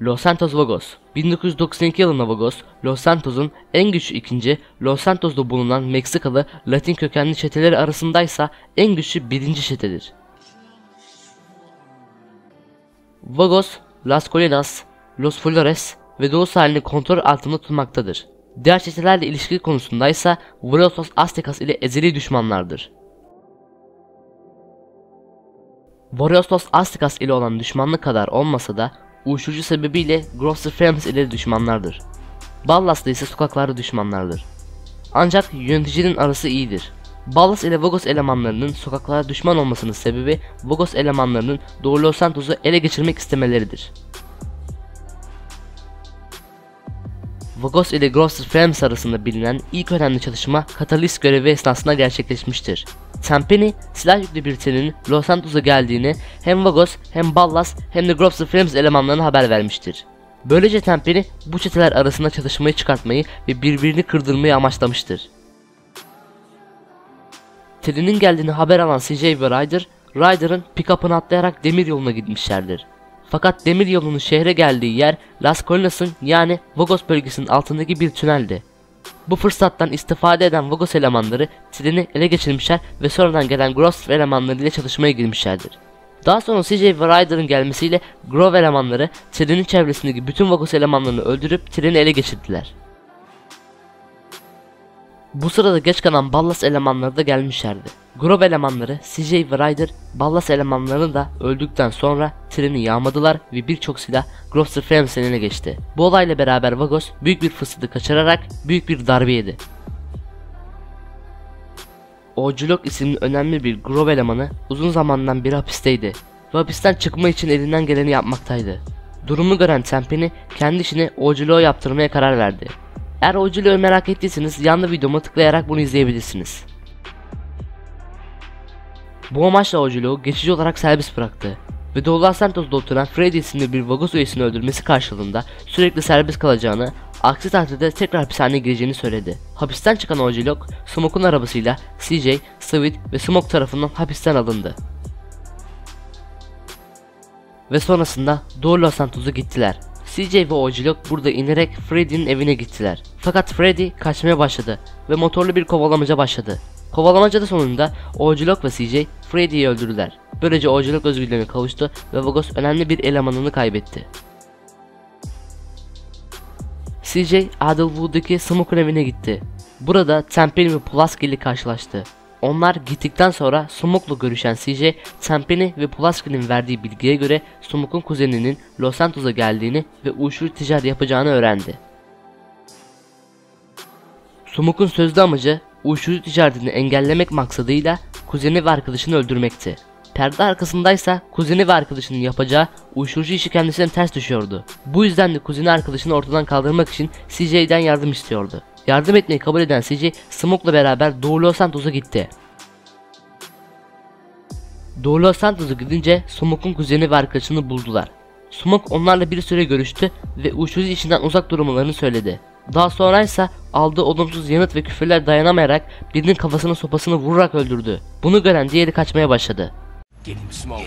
Los Santos Vagos 1992 yılında Vagos, Los Santos'un en güçlü ikinci, Los Santos'ta bulunan Meksikalı Latin kökenli çeteleri arasındaysa en güçlü birinci çetedir. Vagos, Las Colinas, Los Flores ve Doğu sahilini kontrol altında tutmaktadır. Diğer çetelerle ilişki konusundaysa Vuelos Aztecas ile ezeli düşmanlardır. Voriostos Aztecas ile olan düşmanlık kadar olmasa da uyuşturucu sebebiyle Grosser Frames ile düşmanlardır. Ballas'ta ise sokaklarda düşmanlardır. Ancak yöneticinin arası iyidir. Ballas ile Vagos elemanlarının sokaklara düşman olmasının sebebi Vagos elemanlarının Doğu Los Santos'u ele geçirmek istemeleridir. Vagos ile Grosser Frames arasında bilinen ilk önemli çalışma Catalyst görevi esnasında gerçekleşmiştir. Tempeni silah yüklü bir trenin Los Santos'a geldiğini hem Vagos hem Ballas hem de Grosser Frames elemanlarına haber vermiştir. Böylece Tempeni bu çeteler arasında çatışmayı çıkartmayı ve birbirini kırdırmayı amaçlamıştır. Trenin geldiğini haber alan CJ ve Ryder, Ryder'ın pick-up'ını atlayarak demir yoluna gitmişlerdir. Fakat demir yolunun şehre geldiği yer Las Colinas'ın yani Vagos bölgesinin altındaki bir tüneldi. Bu fırsattan istifade eden Vagos elemanları treni ele geçirmişler ve sonradan gelen Gross elemanları ile çalışmaya girmişlerdir. Daha sonra CJ ve Ryder'ın gelmesiyle Grove elemanları trenin çevresindeki bütün Vagos elemanlarını öldürüp treni ele geçirdiler. Bu sırada geç kalan Ballas elemanları da gelmişlerdi. Grove elemanları CJ ve Ryder Ballas elemanlarını da öldükten sonra treni yağmadılar ve birçok silah Grosser Frames'in eline geçti. Bu olayla beraber Vagos büyük bir fırsatı kaçırarak büyük bir darbe yedi. Oculok isimli önemli bir Grove elemanı uzun zamandan beri hapisteydi ve hapisten çıkma için elinden geleni yapmaktaydı. Durumu gören Tempeni kendi işini Oculok'a yaptırmaya karar verdi. Eğer Oculok'u merak ettiyseniz yanlı videoma tıklayarak bunu izleyebilirsiniz. Bu amaçla Oculok'u geçici olarak serbest bıraktı ve Los Santos'da oturan Freddy isimli bir Vagos üyesini öldürmesi karşılığında sürekli serbest kalacağını, aksi takdirde tekrar hapishaneye gireceğini söyledi. Hapisten çıkan Oculok, Smoke'un arabasıyla CJ, Sweet ve Smoke tarafından hapisten alındı. Ve sonrasında Doğu Los gittiler. CJ ve Oculok burada inerek Freddy'nin evine gittiler. Fakat Freddy kaçmaya başladı ve motorlu bir kovalamaca başladı. Kovalamacada sonunda Oculok ve CJ Freddy'yi öldürdüler. Böylece Oculok özgürlüğüne kavuştu ve Vagos önemli bir elemanını kaybetti. CJ Adlewood'daki Smoke'un evine gitti. Burada Tempeni ve Pulaski ile karşılaştı. Onlar gittikten sonra Smoke'la görüşen CJ, Tempeni ve Pulaski'nin verdiği bilgiye göre Smoke'un kuzeninin Los Santos'a geldiğini ve uyuşturucu ticaret yapacağını öğrendi. Smoke'un sözlü amacı uyuşturucu ticaretini engellemek maksadıyla kuzeni ve arkadaşını öldürmekti. Perde arkasındaysa kuzeni ve arkadaşının yapacağı uyuşturucu işi kendisine ters düşüyordu. Bu yüzden de kuzeni arkadaşını ortadan kaldırmak için CJ'den yardım istiyordu. Yardım etmeyi kabul eden CJ, Smoke'la beraber Doğu Los Santos'a gitti. Doğu Los Santos'a gidince Smoke'un kuzeni ve arkadaşını buldular. Smoke onlarla bir süre görüştü ve uyuşturucu işinden uzak durmalarını söyledi. Daha sonra ise aldığı olumsuz yanıt ve küfürler dayanamayarak birinin kafasına sopasını vurarak öldürdü. Bunu gören diğeri kaçmaya başladı. Get him smoke.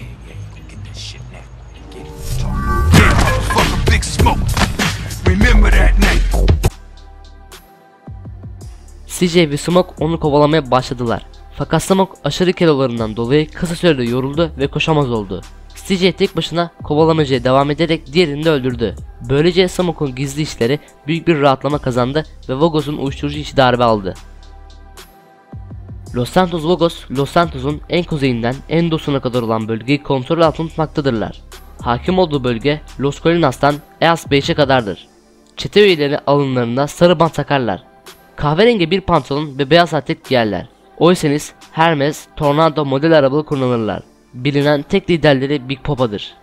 CJ ve Smoke onu kovalamaya başladılar. Fakat Smoke aşırı kilolarından dolayı kısa sürede yoruldu ve koşamaz oldu. CJ tek başına kovalamacaya devam ederek diğerini de öldürdü. Böylece Smoke'un gizli işleri büyük bir rahatlama kazandı ve Vagos'un uyuşturucu işi darbe aldı. Los Santos Vagos, Los Santos'un en kuzeyinden en doğusuna kadar olan bölgeyi kontrol altında tutmaktadırlar. Hakim olduğu bölge Los Colinas'tan Eas 5'e kadardır. Çete üyeleri alınlarında sarı bant takarlar. Kahverengi bir pantolon ve beyaz atlet giyerler. Oysanız Hermes, Tornado model arabalı kullanırlar. Bilinen tek liderleri Big Popa'dır.